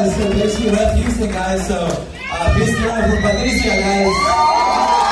guys. So basically, we're at Houston, guys. So uh, over for Patricia, guys.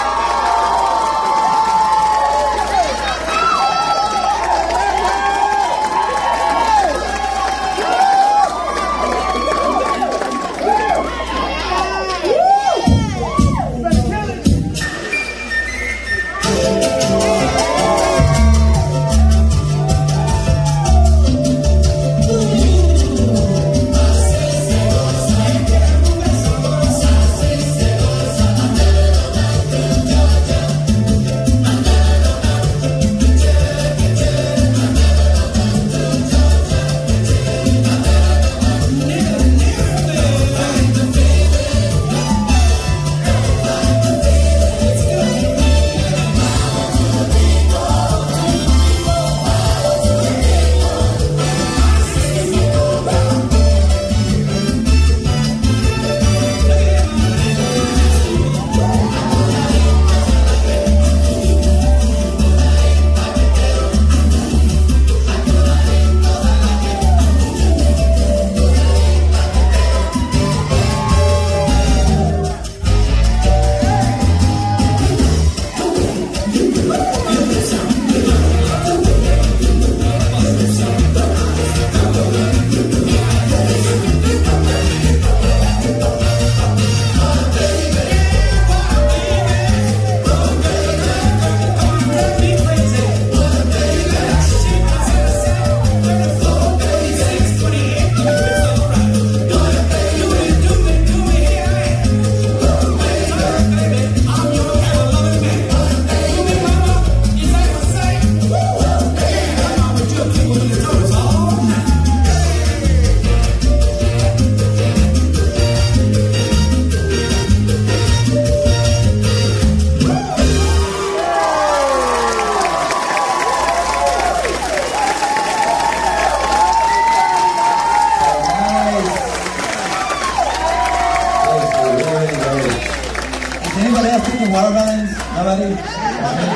Anybody else taking watermelons? Nobody?